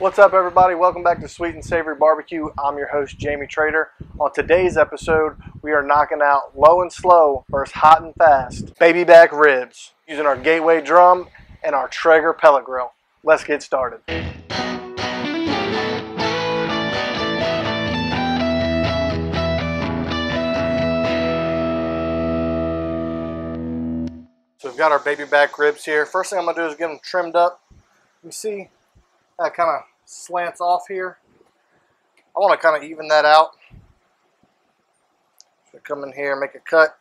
What's up, everybody? Welcome back to Sweet and Savory Barbecue. I'm your host, Jamie Trader. On today's episode, we are knocking out low and slow versus hot and fast baby back ribs using our Gateway drum and our Traeger pellet grill. Let's get started. So we've got our baby back ribs here. First thing I'm gonna do is get them trimmed up. You see that kind of slants off here. I want to kind of even that out. So come in here, make a cut.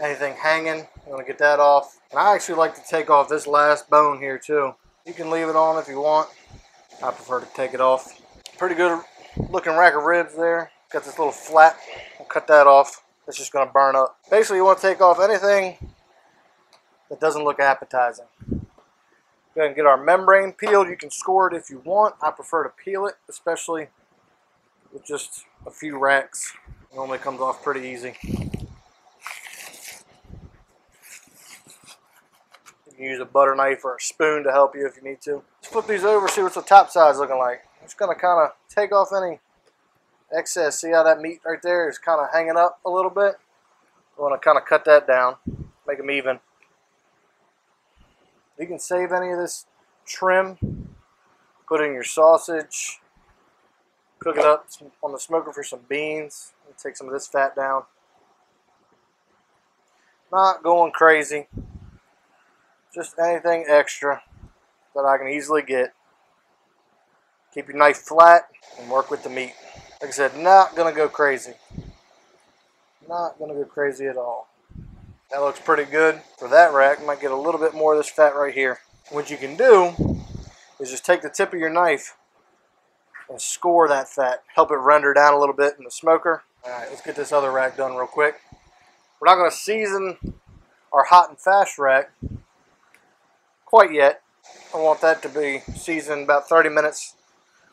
Anything hanging, I'm going to get that off. And I actually like to take off this last bone here too. You can leave it on if you want. I prefer to take it off. Pretty good looking rack of ribs there. Got this little flat. I'll cut that off. It's just going to burn up. Basically, you want to take off anything that doesn't look appetizing. Go ahead and get our membrane peeled. You can score it if you want. I prefer to peel it, especially with just a few racks. It normally comes off pretty easy. You can use a butter knife or a spoon to help you if you need to. Let's flip these over, see what the top side's looking like. I'm just going to kind of take off any excess. See how that meat right there is kind of hanging up a little bit? I want to kind of cut that down, make them even. You can save any of this trim, put in your sausage, cook it up on the smoker for some beans, take some of this fat down. Not going crazy, just anything extra that I can easily get. Keep your knife flat and work with the meat. Like I said, not going to go crazy. Not to go crazy at all. That looks pretty good for that rack. Might get a little bit more of this fat right here. What you can do is just take the tip of your knife and score that fat. Help it render down a little bit in the smoker. All right, let's get this other rack done real quick. We're not going to season our hot and fast rack quite yet. I want that to be seasoned about 30 minutes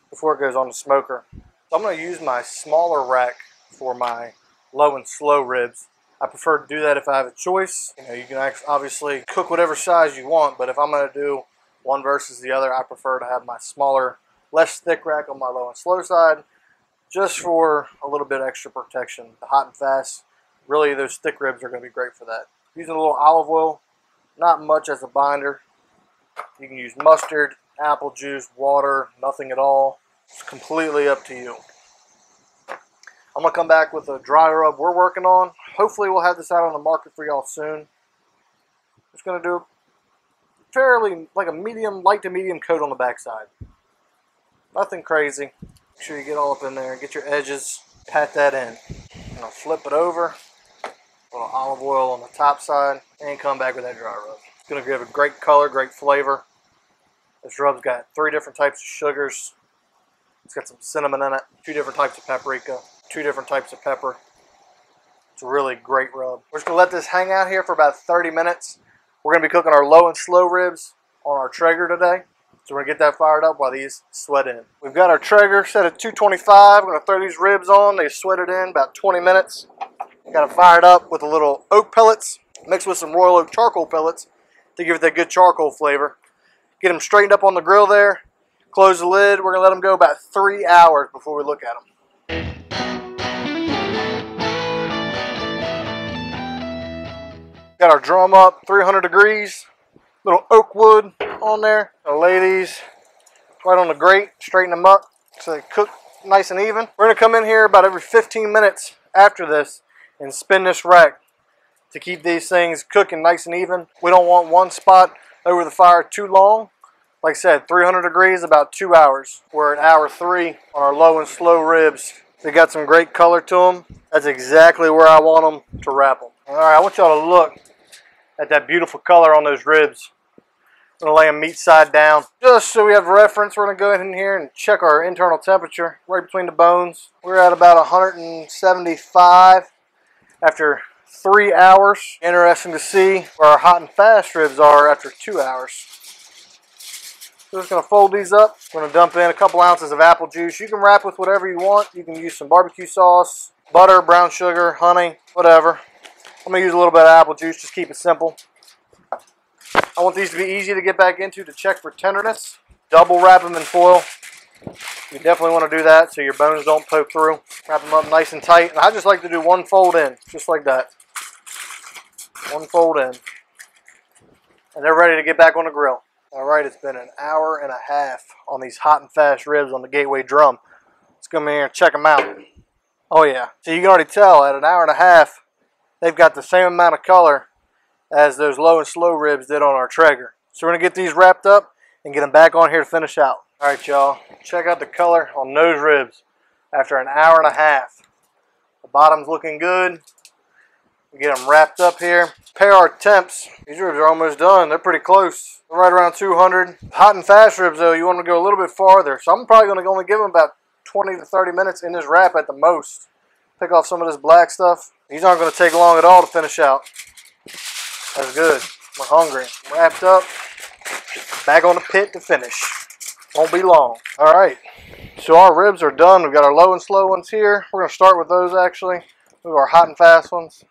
before it goes on the smoker. So I'm going to use my smaller rack for my low and slow ribs. I prefer to do that if I have a choice. You know, you can obviously cook whatever size you want, but if I'm going to do one versus the other, I prefer to have my smaller, less thick rack on my low and slow side, just for a little bit extra protection. The hot and fast, really those thick ribs are going to be great for that. Using a little olive oil, not much as a binder. You can use mustard, apple juice, water, nothing at all. It's completely up to you. I'm going to come back with a dry rub we're working on. Hopefully we'll have this out on the market for y'all soon. Just going to do fairly like a medium, light to medium coat on the backside. Nothing crazy. Make sure you get all up in there. Get your edges. Pat that in. And I'll flip it over. A little olive oil on the top side. And come back with that dry rub. It's going to give a great color, great flavor. This rub's got three different types of sugars. It's got some cinnamon in it. Two different types of paprika two different types of pepper. It's a really great rub. We're just to let this hang out here for about 30 minutes. We're to be cooking our low and slow ribs on our Traeger today. So we're to get that fired up while these sweat in. We've got our Traeger set at 225. We're to throw these ribs on. They sweated in about 20 minutes. Got them fired up with a little oak pellets mixed with some Royal Oak charcoal pellets to give it that good charcoal flavor. Get them straightened up on the grill there. Close the lid. We're to let them go about three hours before we look at them. Got our drum up 300 degrees. Little oak wood on there. The ladies right on the grate, straighten them up so they cook nice and even. We're gonna come in here about every 15 minutes after this and spin this rack to keep these things cooking nice and even. We don't want one spot over the fire too long. Like I said, 300 degrees, about two hours. We're at hour three on our low and slow ribs. They got some great color to them. That's exactly where I want them to wrap them. All right, I want y'all to look at that beautiful color on those ribs. I'm to lay them meat side down. Just so we have reference, we're to go in here and check our internal temperature right between the bones. We're at about 175 after three hours. Interesting to see where our hot and fast ribs are after two hours. So just to fold these up. Going to dump in a couple ounces of apple juice. You can wrap with whatever you want. You can use some barbecue sauce, butter, brown sugar, honey, whatever. I'm going to use a little bit of apple juice, just keep it simple. I want these to be easy to get back into to check for tenderness. double wrap them in foil. You definitely want to do that so your bones don't poke through. Wrap them up nice and tight. And I just like to do one fold in, just like that. One fold in. And they're ready to get back on the grill. All right, it's been an hour and a half on these hot and fast ribs on the Gateway drum. Let's come in here and check them out. Oh yeah, so you can already tell at an hour and a half, they've got the same amount of color as those low and slow ribs did on our Traeger. So we're gonna get these wrapped up and get them back on here to finish out. All right, y'all, check out the color on those ribs after an hour and a half. The bottom's looking good. We get them wrapped up here. Pair our temps. These ribs are almost done. They're pretty close. Right around 200. Hot and fast ribs, though, you want to go a little bit farther. So I'm probably going to only give them about 20 to 30 minutes in this wrap at the most. Pick off some of this black stuff. These aren't going to take long at all to finish out. That's good. We're hungry. Wrapped up. Back on the pit to finish. Won't be long. All right. So our ribs are done. We've got our low and slow ones here. We're going to start with those actually. Move our hot and fast ones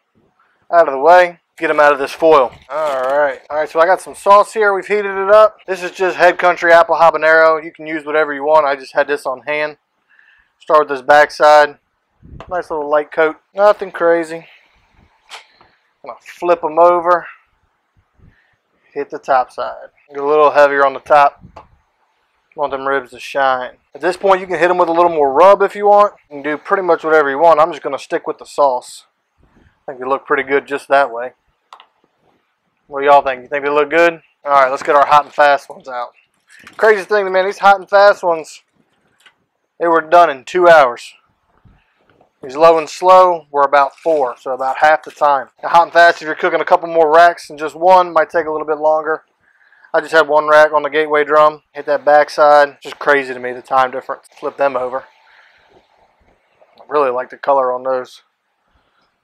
out of the way. Get them out of this foil. All right. All right, so I got some sauce here. We've heated it up. This is just Head Country Apple Habanero. You can use whatever you want. I just had this on hand. Start with this backside. Nice little light coat. Nothing crazy. I'm to flip them over. Hit the top side. Get a little heavier on the top want them ribs to shine. At this point, you can hit them with a little more rub if you want. You can do pretty much whatever you want. I'm just to stick with the sauce. I think they look pretty good just that way. What do y'all think? You think they look good? All right, let's get our hot and fast ones out. Crazy thing, man, these hot and fast ones, they were done in two hours. These low and slow We're about four, so about half the time. Now, hot and fast, if you're cooking a couple more racks and just one, might take a little bit longer. I just had one rack on the gateway drum. Hit that backside. Just crazy to me, the time difference. Flip them over. I really like the color on those.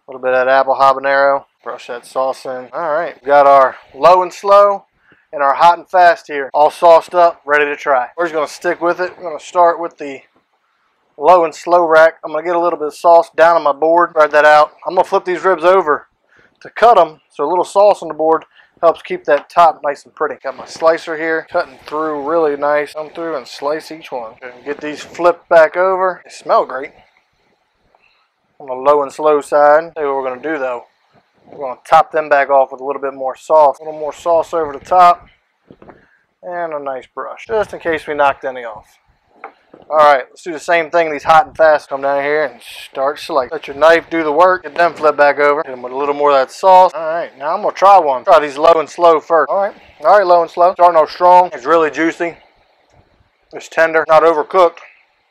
A little bit of that apple habanero. Brush that sauce in. All right, We've got our low and slow and our hot and fast here. All sauced up, ready to try. We're just gonna stick with it. We're gonna start with the low and slow rack. I'm gonna get a little bit of sauce down on my board. Spread that out. I'm gonna flip these ribs over to cut them. So a little sauce on the board Helps keep that top nice and pretty. Got my slicer here, cutting through really nice. Come through and slice each one. Get these flipped back over. They smell great. On the low and slow side. Tell you what we're going to do though. We're going to top them back off with a little bit more sauce. A little more sauce over the top. And a nice brush. Just in case we knocked any off. Alright, let's do the same thing. These hot and fast. Come down here and start slicing. Let your knife do the work. Get them flip back over. Hit them with a little more of that sauce. Alright, now I'm to try one. Try these low and slow first. Alright, alright, low and slow. Starting off strong. It's really juicy. It's tender. Not overcooked.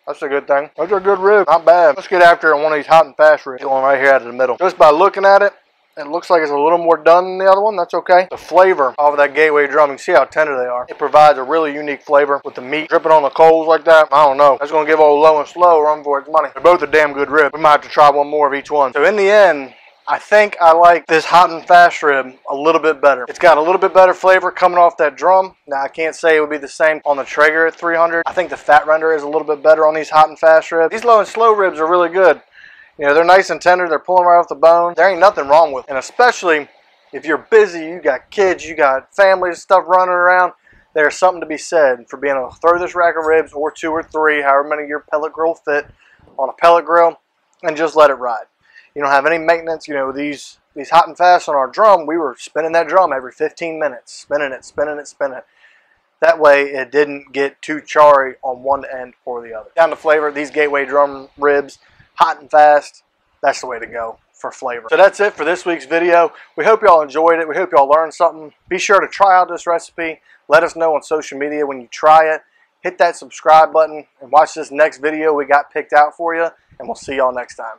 That's a good thing. Those are good ribs. Not bad. Let's get after one of these hot and fast ribs. Going right here out of the middle. Just by looking at it, it looks like it's a little more done than the other one. That's okay. The flavor of that gateway drum, you see how tender they are. It provides a really unique flavor with the meat dripping on the coals like that. I don't know. That's going to give old low and slow a run for its money. They're both a damn good rib. We might have to try one more of each one. So in the end, I think I like this hot and fast rib a little bit better. It's got a little bit better flavor coming off that drum. Now I can't say it would be the same on the Traeger at 300. I think the fat render is a little bit better on these hot and fast ribs. These low and slow ribs are really good. You know, they're nice and tender. They're pulling right off the bone. There ain't nothing wrong with them. And especially if you're busy, you got kids, you got family stuff running around, there's something to be said for being able to throw this rack of ribs or two or three, however many your pellet grill fit, on a pellet grill and just let it ride. You don't have any maintenance. You know, these, these hot and fast on our drum, we were spinning that drum every 15 minutes, spinning it, spinning it, spinning it. That way it didn't get too charry on one end or the other. Down to flavor, these Gateway drum ribs, hot and fast, that's the way to go for flavor. So that's it for this week's video. We hope y'all enjoyed it. We hope y'all learned something. Be sure to try out this recipe. Let us know on social media when you try it. Hit that subscribe button and watch this next video we got picked out for you. And we'll see y'all next time.